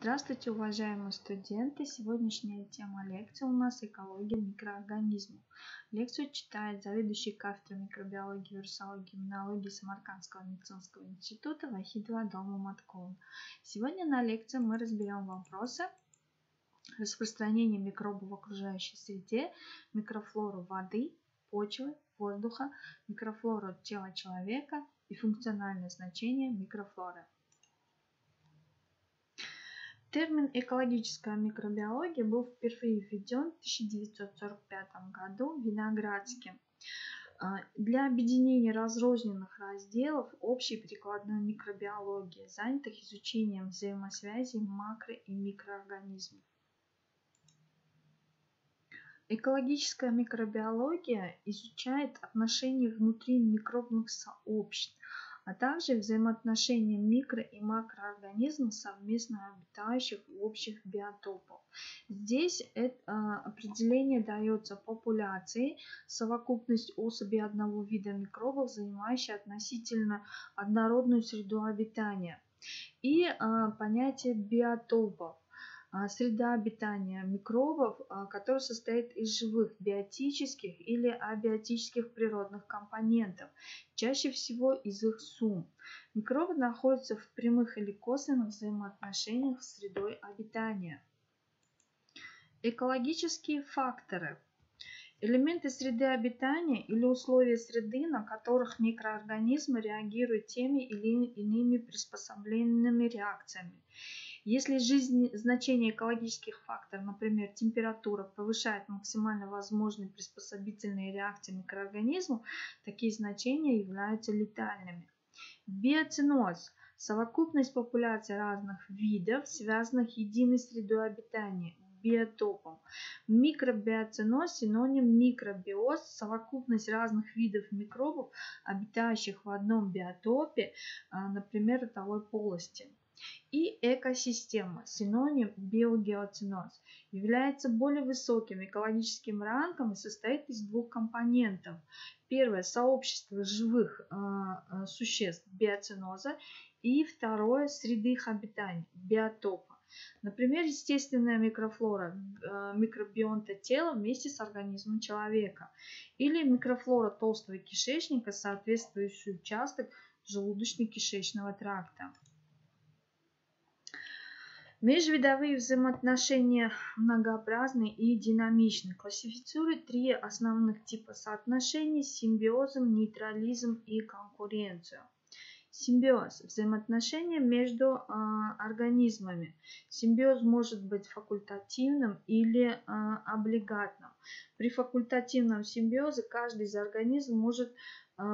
Здравствуйте, уважаемые студенты! Сегодняшняя тема лекции у нас экология микроорганизмов. Лекцию читает заведующий кафедрой микробиологии, вирусологии и иммунологии Самаркандского медицинского института Вахидова Дома Маткова. Сегодня на лекции мы разберем вопросы распространения микробов в окружающей среде, микрофлору воды, почвы, воздуха, микрофлору тела человека и функциональное значение микрофлоры. Термин «экологическая микробиология» был впервые введен в 1945 году Виноградским а, для объединения разрозненных разделов общей прикладной микробиологии, занятых изучением взаимосвязи макро- и микроорганизмов. Экологическая микробиология изучает отношения внутри микробных сообществ, а также взаимоотношения микро- и макроорганизмов, совместно обитающих в общих биотопах. Здесь это, а, определение дается популяции, совокупность особей одного вида микробов, занимающая относительно однородную среду обитания, и а, понятие биотопов среда обитания микробов, а, которая состоит из живых биотических или абиотических природных компонентов, чаще всего из их сумм. Микробы находятся в прямых или косвенных взаимоотношениях с средой обитания. Экологические факторы Элементы среды обитания или условия среды, на которых микроорганизмы реагируют теми или иными приспособленными реакциями. Если жизнь, значение экологических факторов, например, температура, повышает максимально возможные приспособительные реакции микроорганизмов, такие значения являются летальными. Биоциноз – совокупность популяций разных видов, связанных единой средой обитания, биотопом. Микробиоциноз – синоним микробиоз, совокупность разных видов микробов, обитающих в одном биотопе, а, например, ротовой полости и экосистема, синоним биогеоциноз, является более высоким экологическим рангом и состоит из двух компонентов. Первое – сообщество живых э, существ биоциноза и второе – среды их обитания, биотопа. Например, естественная микрофлора э, микробионта тела вместе с организмом человека или микрофлора толстого кишечника, соответствующий участок желудочно-кишечного тракта. Межвидовые взаимоотношения многообразны и динамичны. Классифицируют три основных типа соотношений – симбиозом, нейтрализм и конкуренцию. Симбиоз – взаимоотношения между э, организмами. Симбиоз может быть факультативным или э, облигатным. При факультативном симбиозе каждый из организмов может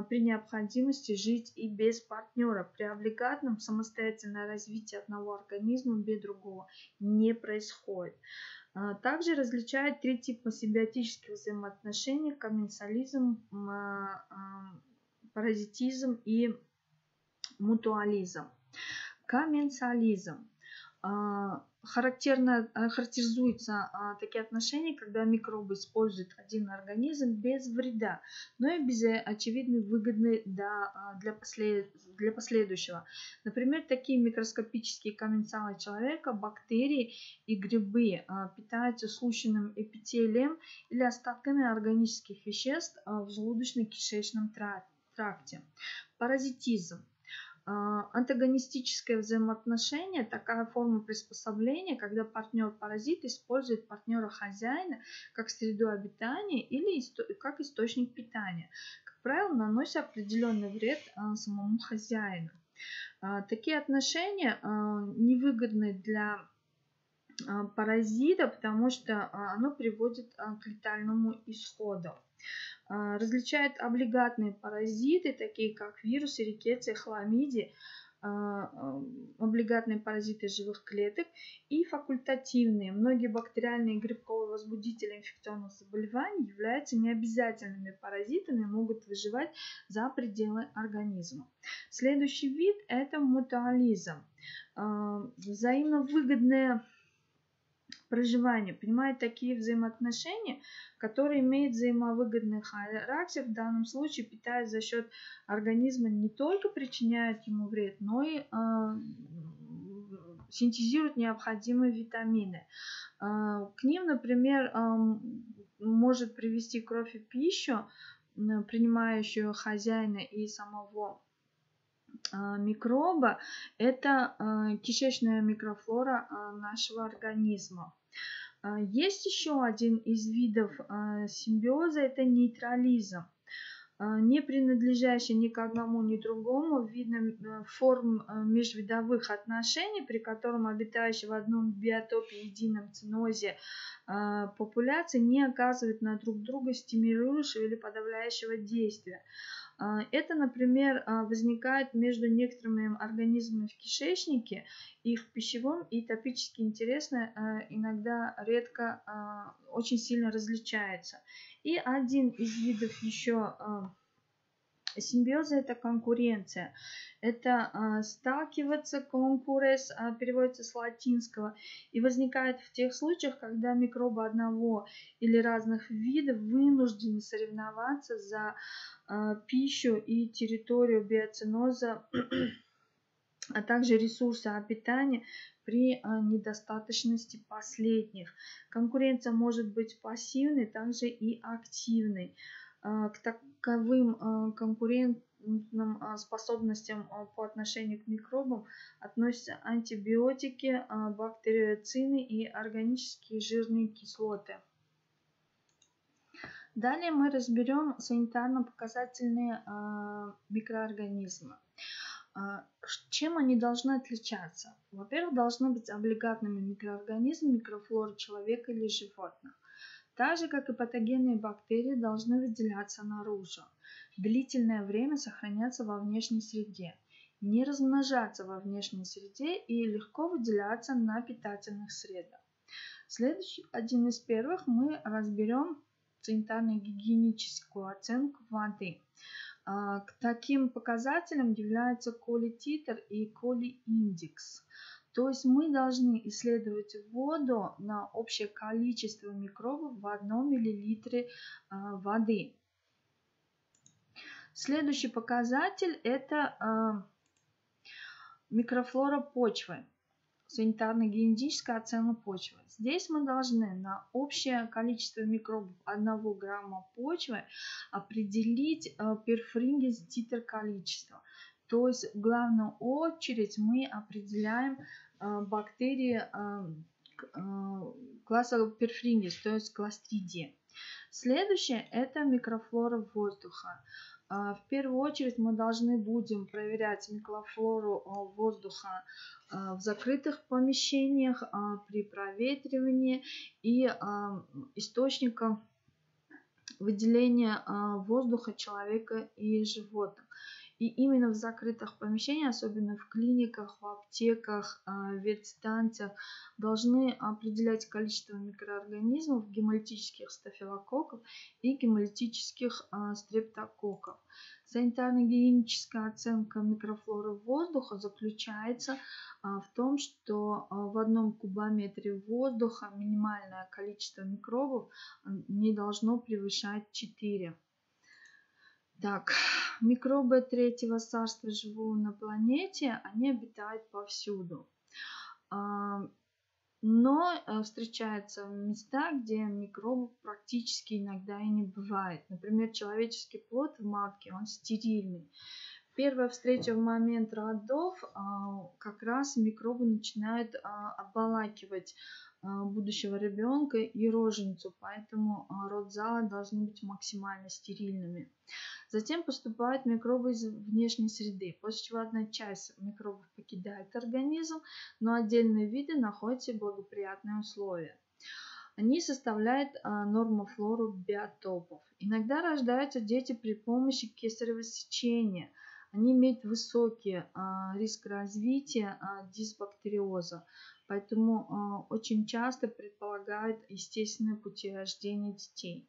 при необходимости жить и без партнера. При облигатном самостоятельное развитие одного организма без другого не происходит. А, также различают три типа симбиотических взаимоотношений – комменсализм, а, паразитизм и мутуализм. Комменсализм характерно э, характеризуются а, такие отношения, когда микробы используют один организм без вреда, но и без э, очевидной выгоды для, а, для, для последующего. Например, такие микроскопические комменсалы человека, бактерии и грибы а, питаются слущенным эпителием или остатками органических веществ в желудочно-кишечном тракте. Паразитизм а, антагонистическое взаимоотношение, такая форма приспособления, когда партнер-паразит использует партнера-хозяина как среду обитания или как источник питания. Как правило, наносит определенный вред а, самому хозяину. А, такие отношения невыгодны для паразита, потому что оно приводит к летальному исходу. А, различают облигатные паразиты, такие как вирусы, рикетция, хламидии, а, а, облигатные паразиты живых клеток и факультативные. Многие бактериальные и грибковые возбудители инфекционных заболеваний являются необязательными паразитами, могут выживать за пределы организма. Следующий вид – это мутуализм. Взаимно выгодные проживания понимает такие взаимоотношения, которые имеют взаимовыгодный характер, в данном случае питают за счет организма, не только причиняют ему вред, но и э, синтезируют необходимые витамины. К ним, например, может привести кровь и пищу, принимающую хозяина и самого микроба, это кишечная микрофлора нашего организма. Есть еще один из видов симбиоза, это нейтрализм. А, не принадлежащий ни к одному, ни к другому, видно форм межвидовых отношений, при котором обитающие в одном биотопе едином цинозе а, популяции не оказывают на друг друга стимулирующего или подавляющего действия. А, это, например, возникает между некоторыми организмами в кишечнике и в пищевом, и топически интересно, иногда редко очень сильно различается. И один из видов еще а, симбиоза это конкуренция. Это а, сталкиваться, конкурес а, переводится с латинского и возникает в тех случаях, когда микробы одного или разных видов вынуждены соревноваться за пищу и территорию биоциноза, а также ресурсы питания при а, недостаточности последних. Конкуренция может быть пассивной, также и активной. А, к таковым а, конкурентным способностям по отношению к микробам относятся антибиотики, бактериоцины и органические жирные кислоты. Далее мы разберем санитарно-показательные микроорганизмы. А, чем они должны отличаться? Во-первых, должны быть облигатными микроорганизмы микрофлоры человека или животных. Так же, как и патогенные бактерии, должны выделяться наружу. Длительное время сохраняться во внешней среде. Не размножаться во внешней среде и легко выделяться на питательных средах. Следующий, один из первых, мы разберем санитарно-гигиеническую оценку воды. А, к таким показателям являются коли-титр и коли-индекс. То есть мы должны исследовать воду на общее количество микробов в одном миллилитре а, воды. Следующий показатель это а, микрофлора почвы санитарно-генетическая оценка почвы. Здесь мы должны на общее количество микробов 1 грамма почвы определить э, перфрингис титр количества. То есть в главную очередь мы определяем э, бактерии э, класса перфрингис, то есть кластридия. Следующее это микрофлора воздуха. В первую очередь мы должны будем проверять микрофлору воздуха в закрытых помещениях при проветривании и источником выделения воздуха человека и животных. И именно в закрытых помещениях, особенно в клиниках, в аптеках, ветстанциях, должны определять количество микроорганизмов, гемолитических стафилококков и гемолитических стрептококков. Санитарно-гигиеническая оценка микрофлоры воздуха заключается а, в том, что а, в одном кубометре воздуха минимальное количество микробов не должно превышать 4. Так, микробы третьего царства живого на планете, они обитают повсюду. А, но э, встречаются места, где микробов практически иногда и не бывает. Например, человеческий плод в матке, он стерильный. Первая встреча в момент родов а, как раз микробы начинают а, обволакивать будущего ребенка и роженицу, поэтому родзалы должны быть максимально стерильными. Затем поступают микробы из внешней среды, после чего одна часть микробов покидает организм, но отдельные виды находятся в благоприятные условия. Они составляют а, нормофлору биотопов. Иногда рождаются дети при помощи кесарево сечения. Они имеют высокий а, риск развития а, дисбактериоза, поэтому а, очень часто предполагают естественное пути рождения детей.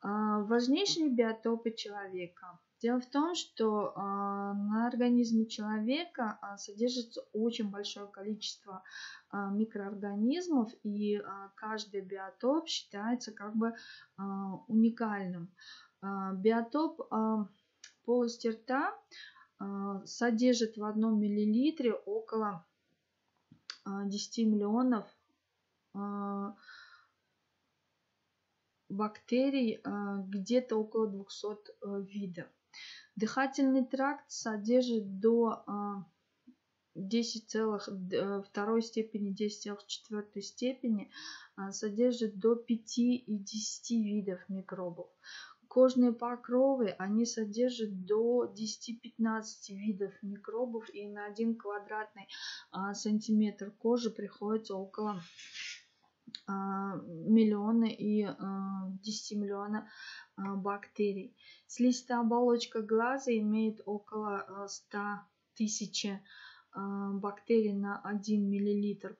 А, важнейшие биотопы человека. Дело в том, что а, на организме человека содержится очень большое количество микроорганизмов, и каждый биотоп считается как бы уникальным. Биотоп полости рта содержит в одном миллилитре около 10 миллионов бактерий где-то около 200 видов. Дыхательный тракт содержит до 10,2 степени, 10,4 степени содержит до 5 и 10 видов микробов. Кожные покровы, они содержат до 10-15 видов микробов и на один квадратный а, сантиметр кожи приходится около а, миллиона и а, 10 миллиона а, бактерий. Слизистая оболочка глаза имеет около 100 тысяч бактерий на 1 миллилитр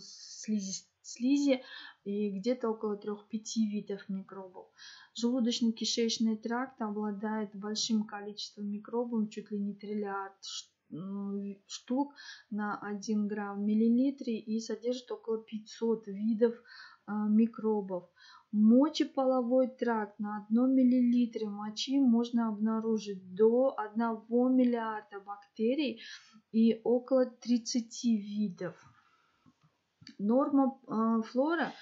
слизи, слизи и где-то около 3-5 видов микробов. Желудочно-кишечный тракт обладает большим количеством микробов, чуть ли не триллиард штук на 1 грамм в миллилитре и содержит около 500 видов а, микробов. Мочеполовой тракт на 1 миллилитре мочи можно обнаружить до 1 миллиарда бактерий и около 30 видов. Норма а, флора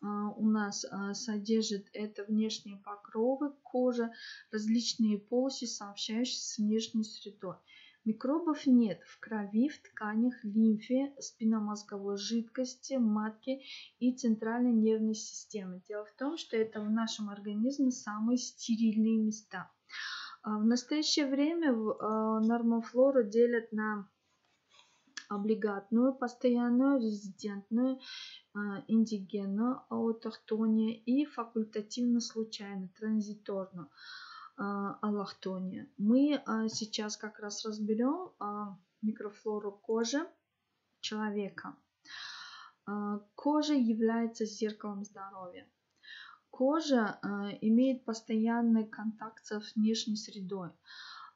а, у нас содержит это внешние покровы кожи, различные полости, сообщающиеся с внешней средой. Микробов нет в крови, в тканях, лимфе, спинномозговой жидкости, матке и центральной нервной системе. Дело в том, что это в нашем организме самые стерильные места. А в настоящее время а, нормофлору делят на облигатную, постоянную, резидентную, а, индигенную, аутохтонию и факультативно случайно, транзиторную. А, аллахтония. Мы а, сейчас как раз разберем микрофлору кожи человека. Кожа является зеркалом здоровья. Кожа имеет постоянный контакт со внешней средой.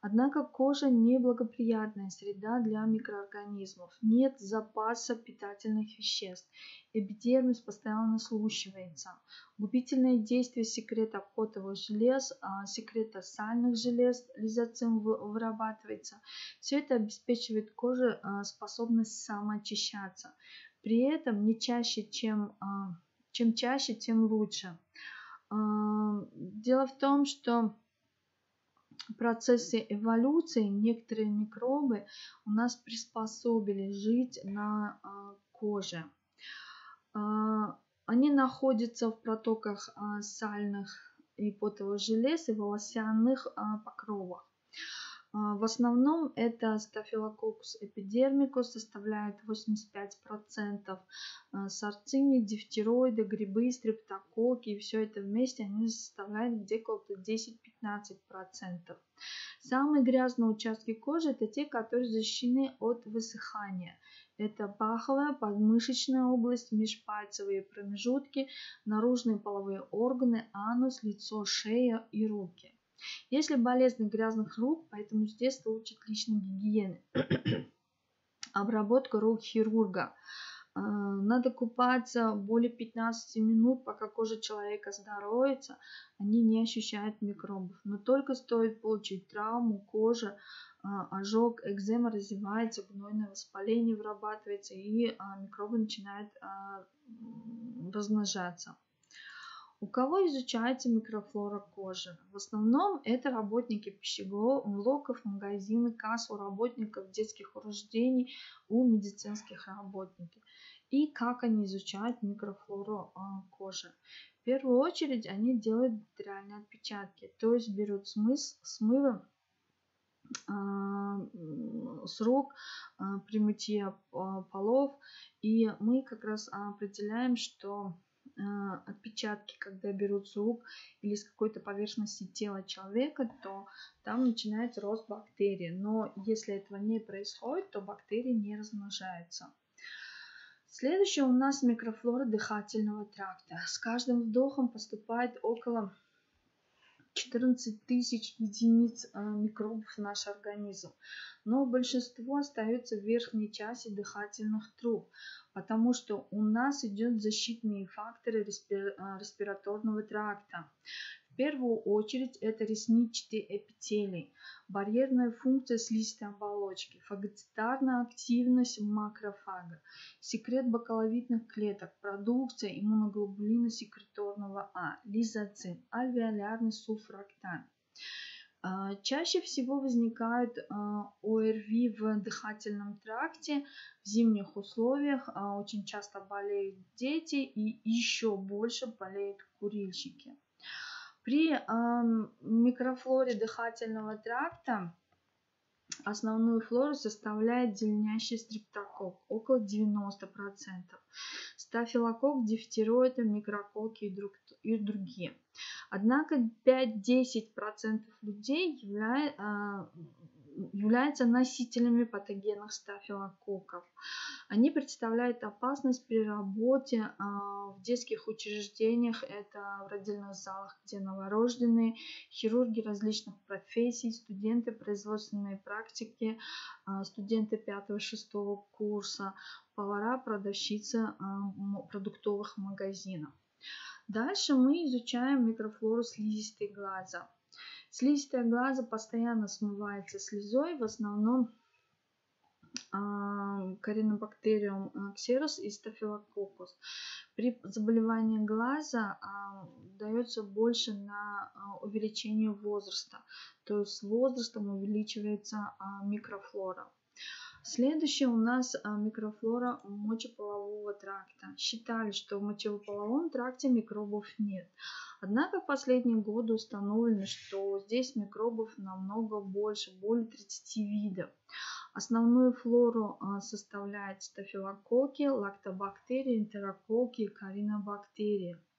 Однако кожа неблагоприятная среда для микроорганизмов. Нет запаса питательных веществ. Эпидермис постоянно слущивается. Губительное действие секрета потовых желез, а, секрета сальных желез, лизоцим вырабатывается. Все это обеспечивает коже а, способность самоочищаться. При этом не чаще, чем, а, чем чаще, тем лучше. Дело в том, что процессе эволюции некоторые микробы у нас приспособились жить на а, коже. А, они находятся в протоках а, сальных и потовых желез и волосяных покровах. А, в основном это стафилококус эпидермикус составляет 85%, а, сарцини, дифтероиды, грибы, стрептококки и все это вместе они составляют где-то 10-15%. Самые грязные участки кожи это те, которые защищены от высыхания. Это паховая, подмышечная область, межпальцевые промежутки, наружные половые органы, анус, лицо, шея и руки. Если болезнь грязных рук, поэтому здесь лучше личной гигиены. Обработка рук хирурга. А, надо купаться более 15 минут, пока кожа человека здоровится, они не ощущают микробов. Но только стоит получить травму, кожа, а, ожог, экзема развивается, гнойное воспаление вырабатывается и а, микробы начинают размножаться. У кого изучается микрофлора кожи? В основном это работники пищеблоков, магазины, касс, у работников детских учреждений, у медицинских работников. И как они изучают микрофлору а, кожи? В первую очередь они делают бактериальные отпечатки, то есть берут смыс, смывы а, с рук а, при мытье полов, и мы как раз определяем, что отпечатки, когда берут с рук или с какой-то поверхности тела человека, то там начинается рост бактерий. Но если этого не происходит, то бактерии не размножаются. Следующее у нас микрофлора дыхательного тракта. С каждым вдохом поступает около 14 тысяч единиц а, микробов в наш организм. Но большинство остается в верхней части дыхательных труб потому что у нас идет защитные факторы респираторного тракта. В первую очередь это ресничный эпителий, барьерная функция слизистой оболочки, фагоцитарная активность макрофага, секрет бакаловидных клеток, продукция иммуноглобулина секреторного А, лизоцин, альвеолярный суфрактан. А, чаще всего возникают а, ОРВИ в дыхательном тракте в зимних условиях. А, очень часто болеют дети и еще больше болеют курильщики. При микрофлоре дыхательного тракта основную флору составляет зеленящий стрептокок, около 90%, стафилококк, дифтероиды, микрококки и другие. Однако 5-10% людей являют, а, являются носителями патогенных стафилококков. Они представляют опасность при работе а, в детских учреждениях, это в родильных залах, где новорожденные, хирурги различных профессий, студенты производственной практики, а, студенты 5-6 курса, повара, продавщицы продуктовых магазинов. Дальше мы изучаем микрофлору слизистой глаза. Слизистая глаза постоянно смывается слезой, в основном а, коринобактериум ксерус и стафилококус. При заболевании глаза а, дается больше на а, увеличение возраста, то есть с возрастом увеличивается микрофлора. Следующее у нас а, микрофлора мочеполового тракта. Считали, что в мочеполовом тракте микробов нет. Однако в последние годы установлено, что здесь микробов намного больше, более 30 видов. Основную флору а, составляют стафилококки, лактобактерии, энтерококки и коринобактерии. А,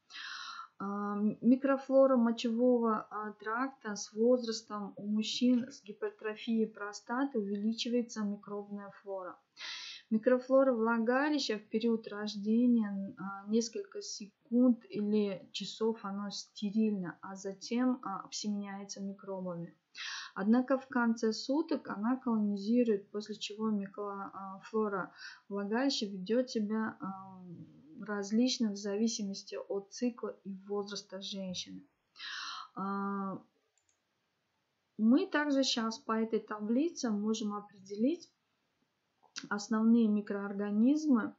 микрофлора мочевого а, тракта с возрастом у мужчин с гипертрофией простаты увеличивается микробная флора. Микрофлора влагалища в период рождения а, несколько секунд или часов оно стерильно, а затем обсеменяется микробами. Однако в конце суток она колонизирует, после чего микрофлора влагалища ведет себя различны в зависимости от цикла и возраста женщины. А, мы также сейчас по этой таблице можем определить основные микроорганизмы,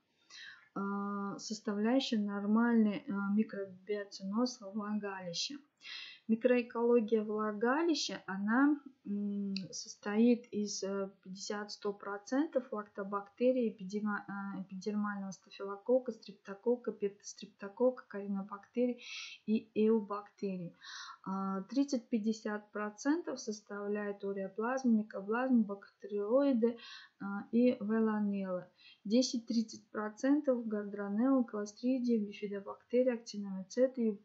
а, составляющие нормальный а, микробиоциноз влагалища. Микроэкология влагалища, она состоит из 50-100% э, лактобактерий, э, эпидермального стафилококка, стрептококка, пептострептококка, коринобактерий и эубактерий. 30-50% составляет уреоплазм, микоплазм, бактериоиды э, и веланелы. 10-30% гардронелла, кластридия, бифидобактерии, актиномицеты и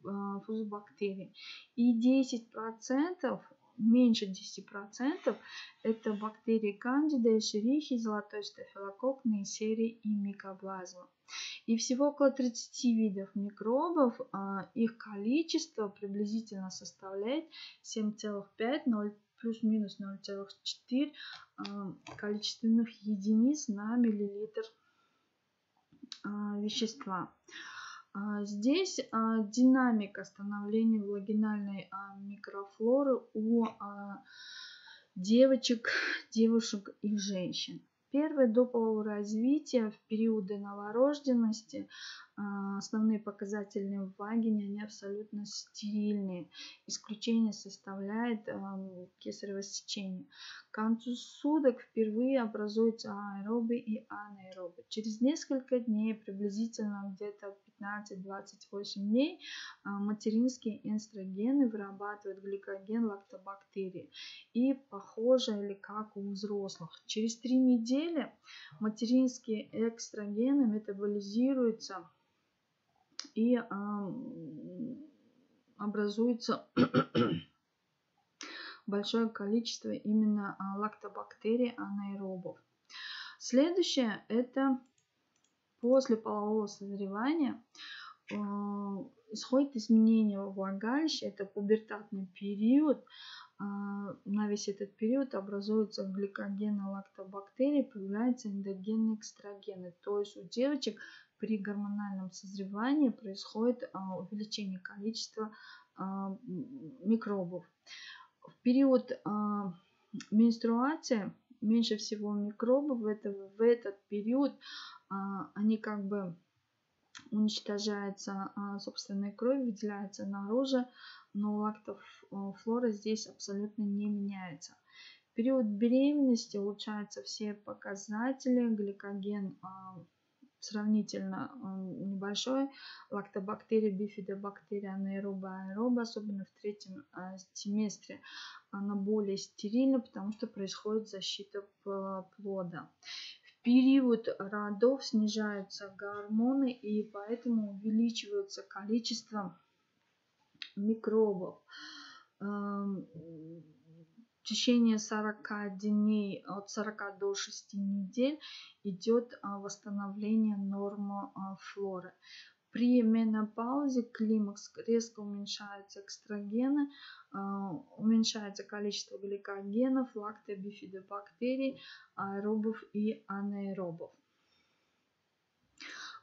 фузобактерии. И 10% меньше 10% это бактерии кандида, эшерихи, золотой стафилококк, серии и микоплазма. И всего около 30 видов микробов, а, их количество приблизительно составляет 7,5 плюс-минус 0,4 а, количественных единиц на миллилитр а, вещества. Здесь динамика становления вагинальной микрофлоры у девочек, девушек и женщин. Первое до полового развития в периоды новорожденности а, основные показательные в вагине, они абсолютно стерильные. Исключение составляет кесарево сечение. К концу суток впервые образуются аэробы и анаэробы. Через несколько дней, приблизительно где-то 15-28 дней, а, материнские эстрогены вырабатывают гликоген лактобактерии. И похоже или как у взрослых. Через три недели материнские экстрагены метаболизируются и образуется большое количество именно а, лактобактерий анаэробов. Следующее это после полового созревания э, исходит изменение во влагалище, это пубертатный период. А, на весь этот период образуются гликогены лактобактерии, появляются эндогенные экстрагены. То есть у девочек при гормональном созревании происходит а, увеличение количества микробов. В период менструации меньше всего микробов в, это, в этот период они как бы уничтожается собственной кровь, выделяется наружу, но лактофлора здесь абсолютно не меняется. В период беременности улучшаются все показатели, гликоген а, сравнительно небольшой, лактобактерия, бифидобактерия, анаэроба, аэроба, особенно в третьем а, семестре, она более стерильна, потому что происходит защита плода. В период родов снижаются гормоны и поэтому увеличивается количество микробов в течение 40 дней, от 40 до 6 недель идет а, восстановление нормы а, флоры. При менопаузе климакс резко уменьшаются экстрагены, а, уменьшается количество гликогенов, лактобифидобактерий, аэробов и анаэробов.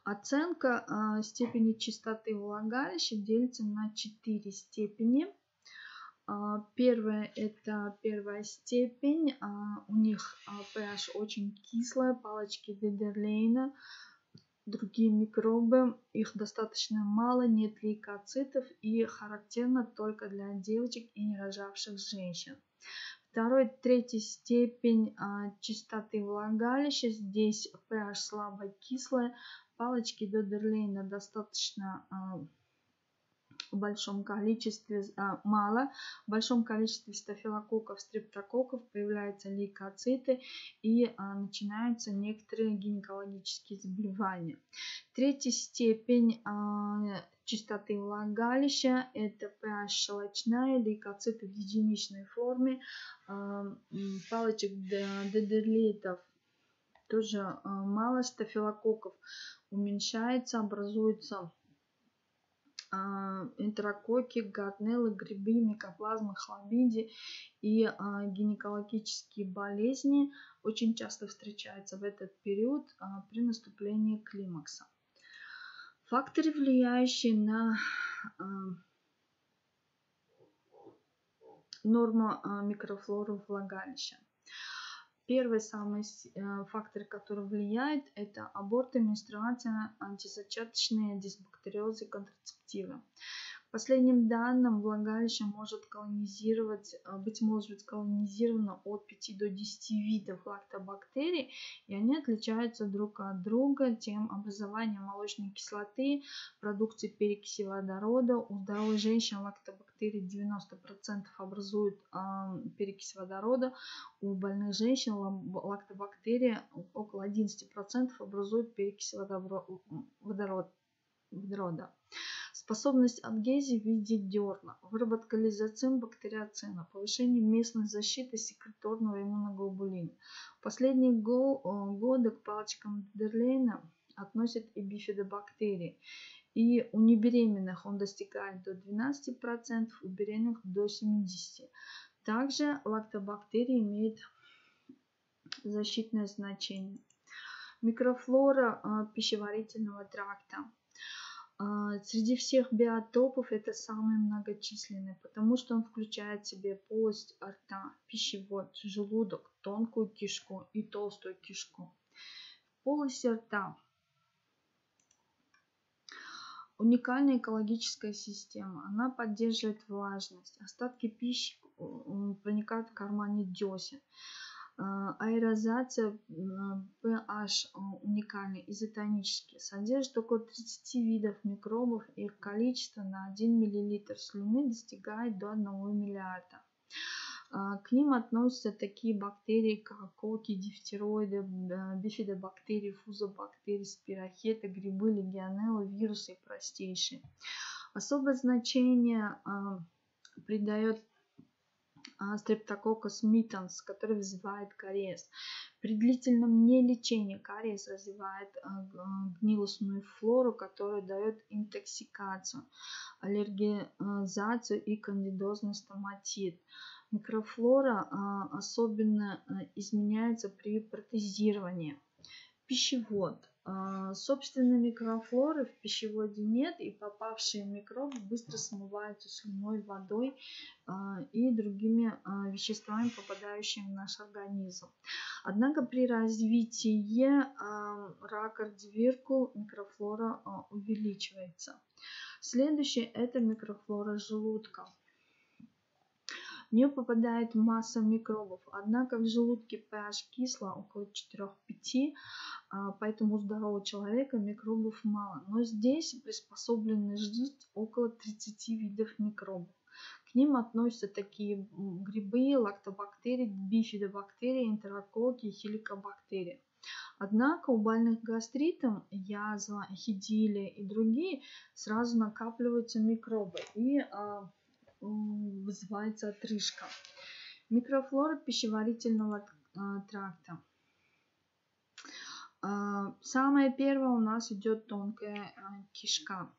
Оценка степени чистоты влагалища делится на 4 степени – первое это первая степень, а, у них pH а, очень кислая, палочки Дедерлейна, другие микробы, их достаточно мало, нет лейкоцитов и характерно только для девочек и нерожавших женщин. Второй, третья степень чистоты влагалища. Здесь pH слабо кислая, палочки Дедерлейна достаточно в большом количестве, а, мало, в большом количестве стафилококков, стрептококков появляются лейкоциты и а, начинаются некоторые гинекологические заболевания. Третья степень а, чистоты влагалища это pH щелочная, лейкоциты в единичной форме, а, палочек дедерлитов тоже мало, стафилококков уменьшается, образуется энтерококи, гарднеллы, грибы, микоплазмы, хламидии и а, гинекологические болезни очень часто встречаются в этот период а, при наступлении климакса. Факторы, влияющие на норму микрофлоры влагалища. Первый самый э, фактор, который влияет, это аборты, менструация, антизачаточные дисбактериозы, контрацептивы последним данным, влагалище может колонизировать, э, быть может колонизировано от 5 до 10 видов лактобактерий, и они отличаются друг от друга тем образованием молочной кислоты, продукции перекиси водорода. У здоровой женщины лактобактерии 90% образуют э, перекись водорода, у больных женщин лактобактерии около 11% образуют перекись водорода. водорода. Способность адгезии в виде дерна, выработка лизоцин, бактериоцина, повышение местной защиты секреторного иммуноглобулина. В последние э, годы к палочкам Дерлейна относят и бифидобактерии. И у небеременных он достигает до 12%, у беременных до 70%. Также лактобактерии имеют защитное значение. Микрофлора э, пищеварительного тракта. А, среди всех биотопов это самый многочисленный, потому что он включает в себе полость рта, пищевод, желудок, тонкую кишку и толстую кишку. В полости рта уникальная экологическая система. Она поддерживает влажность. Остатки пищи проникают в кармане десен. А, аэрозация pH уникальный, изотонический. Содержит около 30 видов микробов. Их количество на 1 мл слюны достигает до 1 миллиарда. А, к ним относятся такие бактерии, как коки, дифтероиды, бифидобактерии, фузобактерии, спирохеты, грибы, легионеллы, вирусы и простейшие. Особое значение а, придает стрептококкус митанс, который вызывает кариес. При длительном нелечении кариес развивает а, гнилостную флору, которая дает интоксикацию, аллергизацию и кандидозный стоматит. Микрофлора а, особенно а, изменяется при протезировании. Пищевод. А, собственной микрофлоры в пищеводе нет, и попавшие микробы быстро смываются слюной, водой а, и другими а, веществами, попадающими в наш организм. Однако при развитии рака дверку микрофлора увеличивается. Следующее это микрофлора желудка. В нее попадает масса микробов, однако в желудке pH кисло, около 4-5, а, поэтому у здорового человека микробов мало. Но здесь приспособлены жить около 30 видов микробов. К ним относятся такие грибы, лактобактерии, бифидобактерии, энтерококки, хеликобактерии. Однако у больных гастритом, язва, хидилия и другие сразу накапливаются микробы и а, вызывается отрыжка. Микрофлора пищеварительного а, тракта. А, самое первое у нас идет тонкая а, кишка.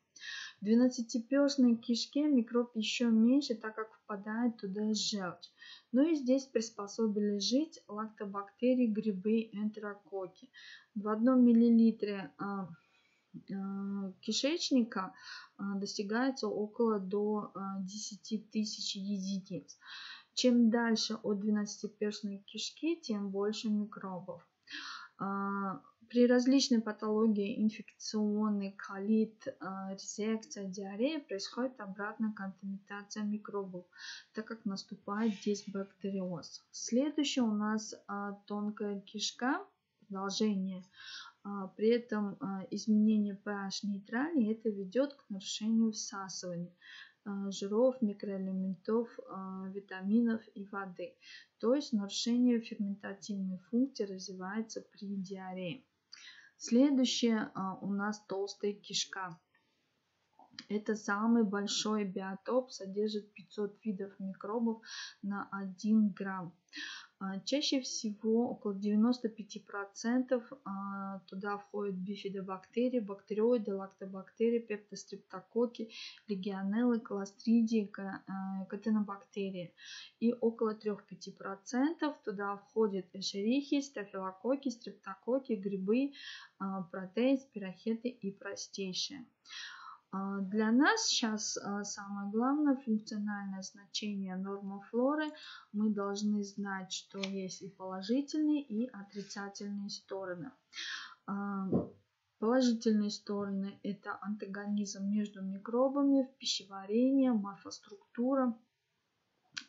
В двенадцатиперстной кишке микроб еще меньше, так как впадает туда желчь. Ну и здесь приспособили жить лактобактерии, грибы, энтерококи. В одном миллилитре кишечника э, достигается около до 10 э, тысяч единиц. Чем дальше от двенадцатиперстной кишки, тем больше микробов. При различной патологии инфекционный колит, резекция, диарея происходит обратная контаминация микробов, так как наступает дисбактериоз. Следующее у нас тонкая кишка, продолжение. А, при этом а, изменение pH нейтральный это ведет к нарушению всасывания а, жиров, микроэлементов, витаминов и воды. То есть нарушение ферментативной функции развивается при диарее. Следующее у нас толстая кишка. Это самый большой биотоп, содержит 500 видов микробов на 1 грамм. А, чаще всего, около 95% а, туда входят бифидобактерии, бактериоиды, лактобактерии, пептострептококи, легионеллы, колостридии, а, катенобактерии. И около 3-5% туда входят эшерихи, стафилококки, стрептококи, грибы, протеи, спирохеты и простейшие. А, для нас сейчас а, самое главное функциональное значение нормофлоры. Мы должны знать, что есть и положительные, и отрицательные стороны. А, положительные стороны – это антагонизм между микробами, пищеварение, морфоструктура,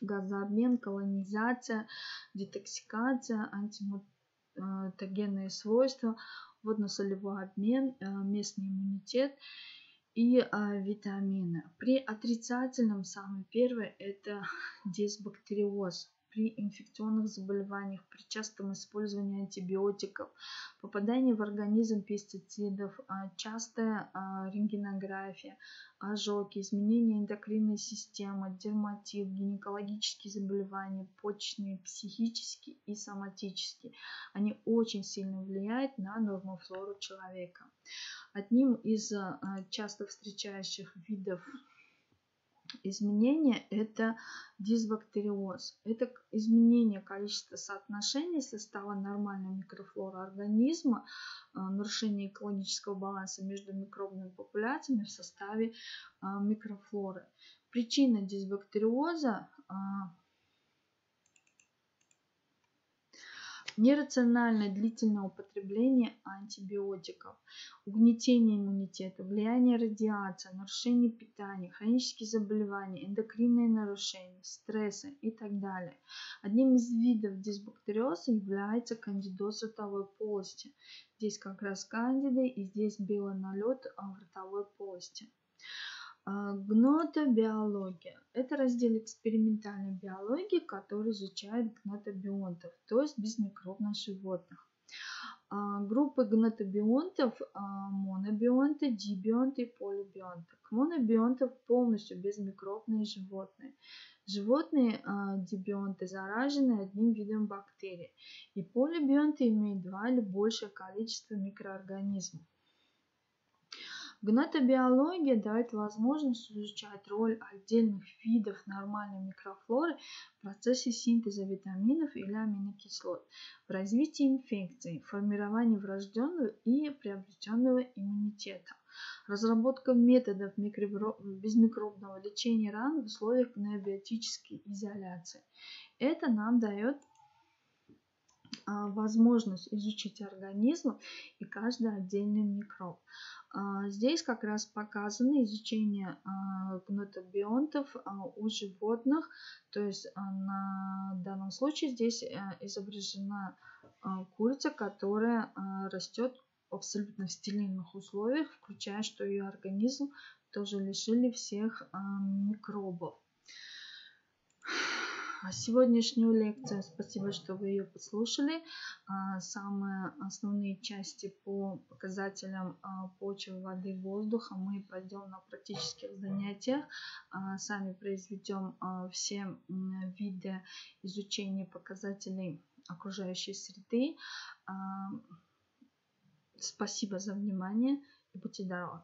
газообмен, колонизация, детоксикация, антимутагенные свойства, водно-солевой обмен, местный иммунитет – и а, витамины. При отрицательном самое первое это дисбактериоз. При инфекционных заболеваниях, при частом использовании антибиотиков, попадании в организм пестицидов, а, частая а, рентгенография, ожоги, изменения эндокринной системы, дерматит, гинекологические заболевания, почечные, психические и соматические. Они очень сильно влияют на нормофлору человека. Одним из а, часто встречающих видов изменения это дисбактериоз. Это изменение количества соотношений состава нормальной микрофлоры организма, а, нарушение экологического баланса между микробными популяциями в составе а, микрофлоры. Причина дисбактериоза нерациональное длительное употребление антибиотиков, угнетение иммунитета, влияние радиации, нарушение питания, хронические заболевания, эндокринные нарушения, стрессы и так далее. Одним из видов дисбактериоза является кандидоз ротовой полости. Здесь как раз кандиды и здесь белый налет в ротовой полости. А, гнотобиология – это раздел экспериментальной биологии, который изучает гнотобионтов, то есть безмикробных животных. А, группы гнотобионтов а, – монобионты, дибионты и полибионты. К монобионтов полностью безмикробные животные. Животные дибионты заражены одним видом бактерий, и полибионты имеют два или большее количество микроорганизмов. Гнатобиология дает возможность изучать роль отдельных видов нормальной микрофлоры в процессе синтеза витаминов или аминокислот, в развитии инфекций, формировании врожденного и приобретенного иммунитета. Разработка методов безмикробного лечения ран в условиях пневмобиотической изоляции. Это нам дает возможность изучить организм и каждый отдельный микроб. А, здесь как раз показано изучение а, гнотобионтов у животных, то есть на данном случае здесь изображена курица, которая растет абсолютно в стерильных условиях, включая, что ее организм тоже лишили всех микробов. А сегодняшнюю лекцию, спасибо, что вы ее послушали. А, самые основные части по показателям а, почвы, воды, воздуха мы пройдем на практических занятиях. Сами произведем все виды изучения показателей окружающей среды. Спасибо за внимание и будьте здоровы!